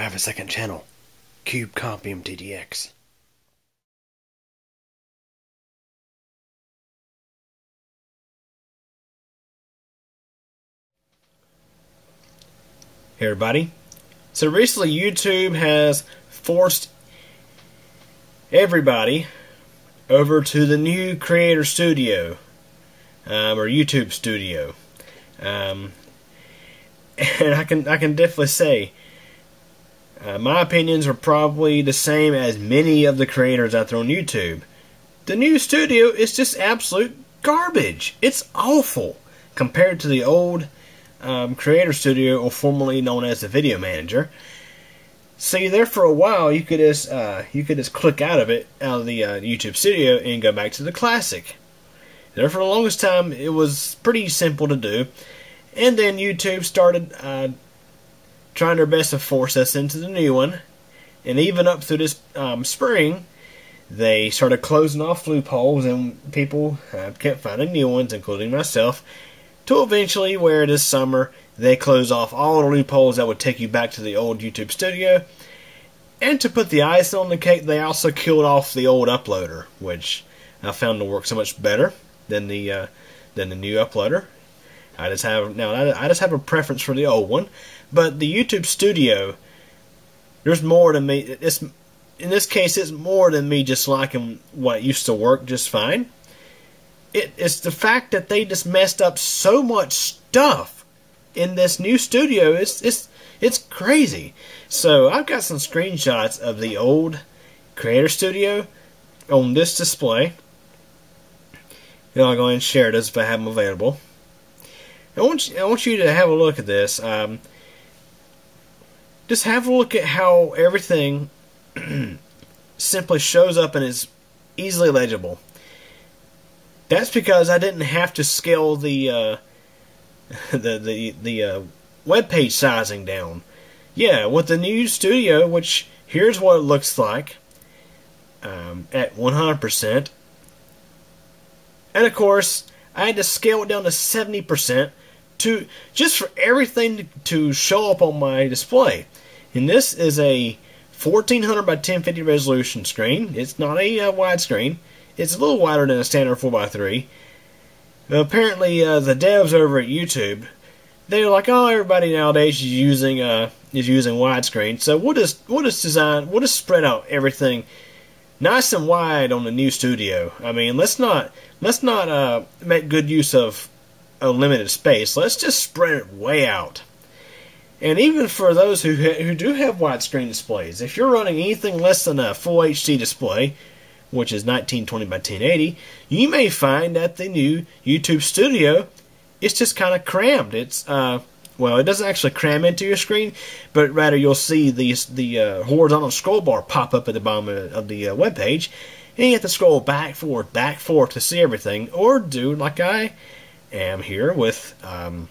I have a second channel, Cube Comp MTDX. Hey everybody. So recently YouTube has forced everybody over to the new Creator Studio um, or YouTube Studio. Um, and I can I can definitely say uh, my opinions are probably the same as many of the creators out there on YouTube. The new studio is just absolute garbage. It's awful compared to the old um, Creator Studio, or formerly known as the Video Manager. See, there for a while, you could just uh, you could just click out of it, out of the uh, YouTube Studio, and go back to the classic. There for the longest time, it was pretty simple to do, and then YouTube started uh, trying their best to force us into the new one, and even up through this um, spring, they started closing off loopholes, and people uh, kept finding new ones, including myself, to eventually where this summer they close off all the loopholes that would take you back to the old YouTube studio. And to put the icing on the cake, they also killed off the old uploader, which I found to work so much better than the uh, than the new uploader. I just have now I just have a preference for the old one, but the YouTube Studio, there's more to me. It's in this case, it's more than me just liking what used to work just fine it, it's the fact that they just messed up so much stuff in this new studio. It's it's it's crazy. So I've got some screenshots of the old Creator Studio on this display. Know, I'll go ahead and share this if I have them available. I want you, I want you to have a look at this. Um, just have a look at how everything simply shows up and is easily legible. That's because I didn't have to scale the uh, the the the uh, web page sizing down. Yeah, with the new studio, which here's what it looks like um, at 100%. And of course, I had to scale it down to 70% to just for everything to, show up on my display. And this is a 1400 by 1050 resolution screen. It's not a uh, widescreen. It's a little wider than a standard 4x3. Apparently, uh, the devs over at YouTube, they're like, oh, everybody nowadays is using uh, is using widescreen, so we'll just we'll just design we'll just spread out everything nice and wide on the new studio. I mean, let's not let's not uh, make good use of a limited space. Let's just spread it way out. And even for those who who do have widescreen displays, if you're running anything less than a full HD display, which is 1920 by 1080, you may find that the new YouTube Studio is just kind of crammed. It's uh, well, it doesn't actually cram into your screen, but rather you'll see the the uh, horizontal scroll bar pop up at the bottom of the uh, web page, and you have to scroll back, forward, back, forward to see everything, or do like I am here with um,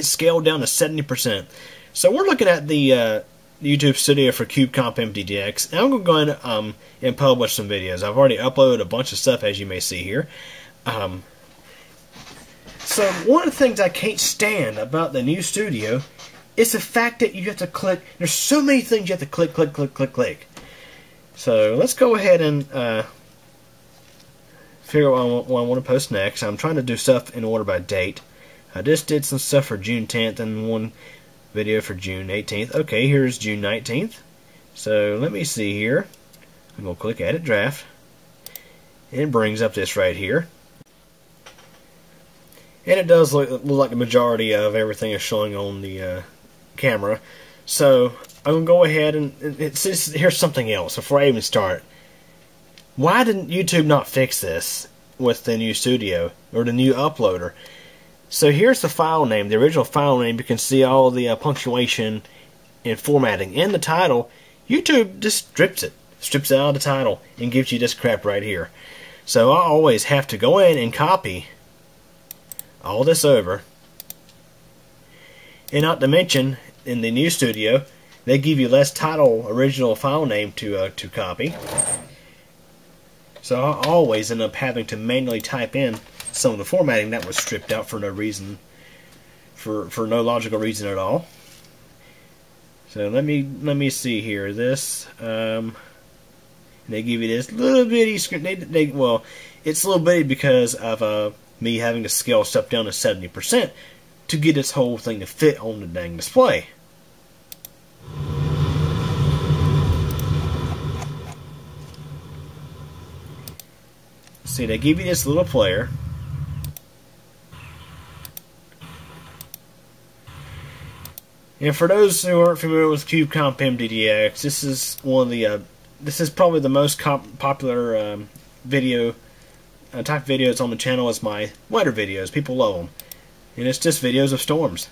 scaled down to 70%. So we're looking at the uh, YouTube Studio for CubeComp MTDX. And I'm going to go ahead um, and publish some videos. I've already uploaded a bunch of stuff, as you may see here. Um, so one of the things I can't stand about the new studio is the fact that you have to click. There's so many things you have to click, click, click, click, click. So let's go ahead and uh, figure out what I, want, what I want to post next. I'm trying to do stuff in order by date. I just did some stuff for June 10th and one video for June 18th. Okay, here's June 19th. So let me see here. I'm going to click Edit Draft. It brings up this right here. And it does look, look like the majority of everything is showing on the uh, camera. So I'm going to go ahead and it's, it's, here's something else before I even start. Why didn't YouTube not fix this with the new studio or the new uploader? So here's the file name, the original file name. You can see all the uh, punctuation and formatting. In the title, YouTube just strips it, strips it out of the title, and gives you this crap right here. So I always have to go in and copy all this over. And not to mention, in the new studio, they give you less title original file name to uh, to copy. So I always end up having to manually type in some of the formatting that was stripped out for no reason, for, for no logical reason at all. So let me let me see here. This um, they give you this little bitty script. They, they well, it's a little bitty because of uh, me having to scale stuff down to seventy percent to get this whole thing to fit on the dang display. See, they give you this little player. And for those who aren't familiar with CubeComp MTDX, this is one of the uh, this is probably the most popular um, video uh, type videos on the channel. Is my weather videos. People love them, and it's just videos of storms.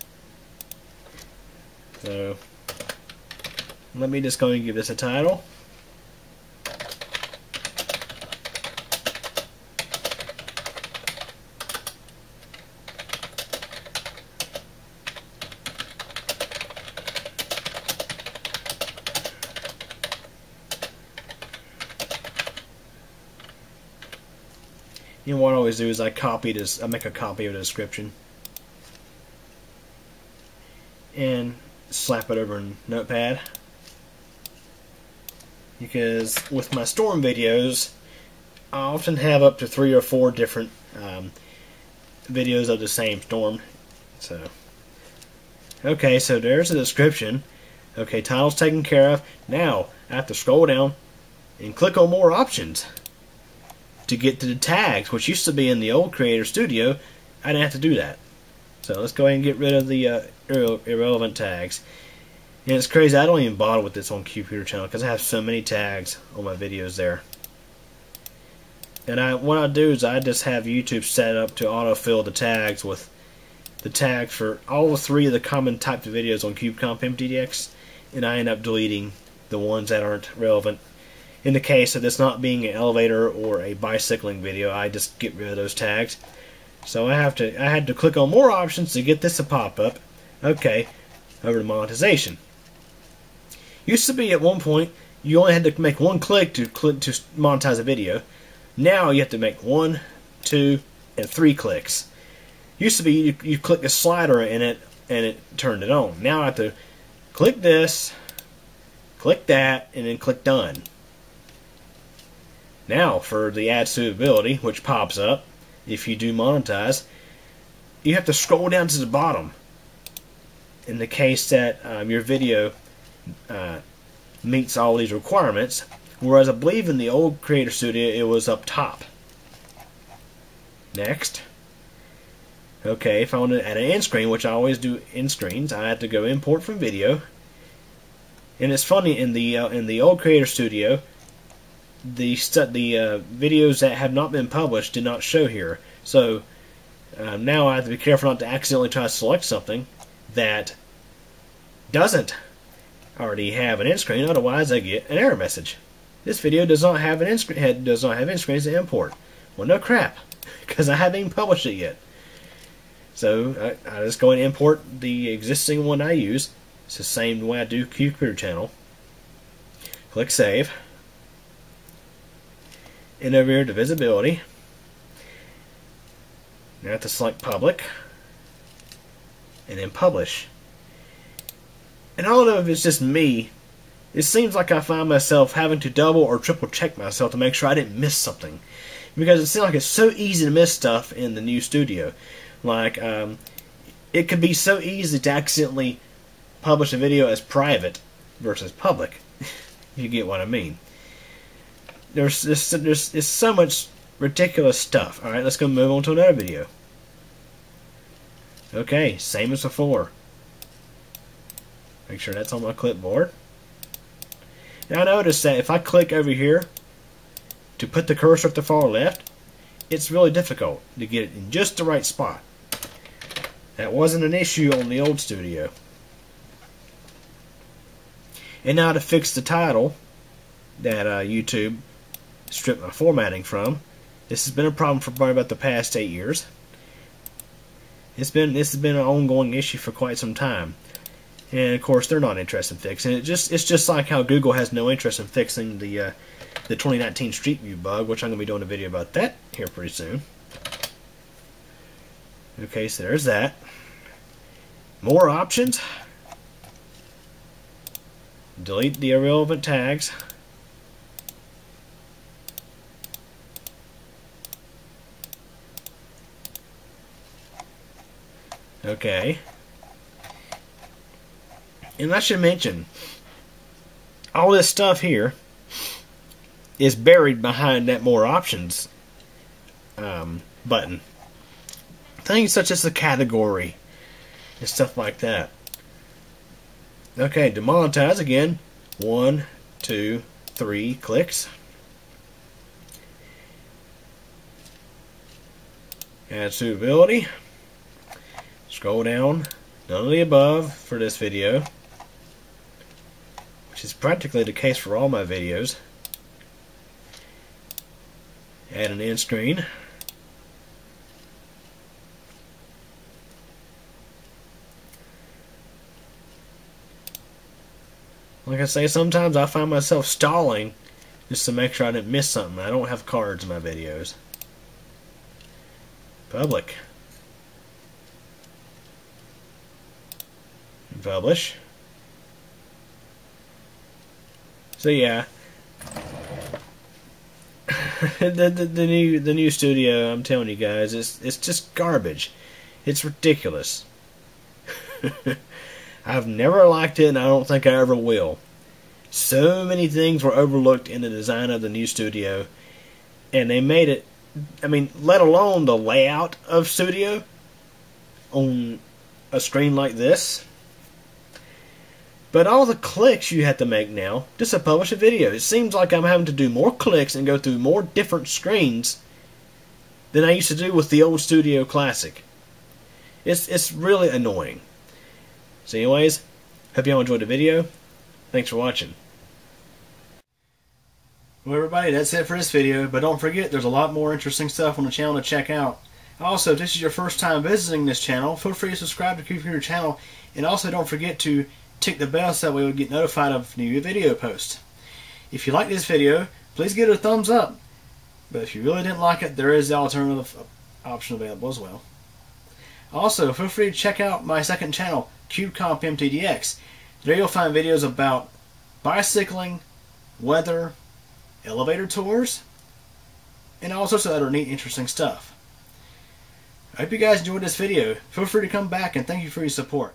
So let me just go and give this a title. You know what I always do is I copy this, I make a copy of the description and slap it over in Notepad. Because with my storm videos I often have up to three or four different um, videos of the same storm. So okay so there's the description. Okay title's taken care of. Now I have to scroll down and click on more options to get to the tags, which used to be in the old Creator Studio. I didn't have to do that. So let's go ahead and get rid of the uh, irre irrelevant tags. And it's crazy, I don't even bother with this on Computer Channel because I have so many tags on my videos there. And I, what I do is I just have YouTube set up to autofill the tags with the tags for all three of the common types of videos on CubeComp MTDX, and I end up deleting the ones that aren't relevant in the case of this not being an elevator or a bicycling video, I just get rid of those tags. So I have to I had to click on more options to get this to pop up. Okay, over to monetization. Used to be at one point you only had to make one click to click to monetize a video. Now you have to make one, two, and three clicks. Used to be you, you click a slider in it and it turned it on. Now I have to click this, click that, and then click done. Now, for the ad suitability, which pops up if you do monetize, you have to scroll down to the bottom. In the case that um, your video uh, meets all these requirements, whereas I believe in the old Creator Studio it was up top. Next. Okay, if I want to add an end screen, which I always do end screens, I have to go import from video. And it's funny in the uh, in the old Creator Studio, the the uh, videos that have not been published did not show here. So uh, now I have to be careful not to accidentally try to select something that doesn't already have an end screen. Otherwise, I get an error message. This video does not have an end screen. Does not have end screens to import. Well, no crap, because I haven't even published it yet. So I, I just go and import the existing one I use. It's the same way I do Computer Channel. Click Save and over here to visibility. Now I have to select public and then publish. And I don't know if it's just me. It seems like I find myself having to double or triple check myself to make sure I didn't miss something. Because it seems like it's so easy to miss stuff in the new studio. Like, um, it could be so easy to accidentally publish a video as private versus public. you get what I mean there's there's, there's, there's so much ridiculous stuff. Alright, let's go move on to another video. Okay, same as before. Make sure that's on my clipboard. Now I notice that if I click over here to put the cursor at the far left, it's really difficult to get it in just the right spot. That wasn't an issue on the old studio. And now to fix the title that uh, YouTube strip my formatting from. This has been a problem for probably about the past eight years. It's been this has been an ongoing issue for quite some time, and of course they're not interested in fixing it. Just it's just like how Google has no interest in fixing the uh, the 2019 Street View bug, which I'm going to be doing a video about that here pretty soon. Okay, so there's that. More options. delete the irrelevant tags. Okay. And I should mention, all this stuff here is buried behind that more options um, button. Things such as the category and stuff like that. Okay, demonetize again. One, two, three clicks. Ad suitability. Scroll down. None of the above for this video. Which is practically the case for all my videos. Add an end screen. Like I say, sometimes I find myself stalling just to make sure I didn't miss something. I don't have cards in my videos. Public. Publish. So yeah, the, the, the new the new studio. I'm telling you guys, it's it's just garbage. It's ridiculous. I've never liked it, and I don't think I ever will. So many things were overlooked in the design of the new studio, and they made it. I mean, let alone the layout of studio on a screen like this. But all the clicks you have to make now just to publish a video. It seems like I'm having to do more clicks and go through more different screens than I used to do with the old Studio Classic. It's it's really annoying. So anyways, hope y'all enjoyed the video. Thanks for watching. Well everybody, that's it for this video, but don't forget there's a lot more interesting stuff on the channel to check out. Also, if this is your first time visiting this channel, feel free to subscribe to Cube Computer Channel, and also don't forget to tick the bell so that way you'll get notified of new video posts. If you like this video, please give it a thumbs up. But if you really didn't like it, there is the alternative option available as well. Also, feel free to check out my second channel, CubeComp MTDX. There you'll find videos about bicycling, weather, elevator tours, and all sorts of other neat, interesting stuff. I hope you guys enjoyed this video. Feel free to come back and thank you for your support.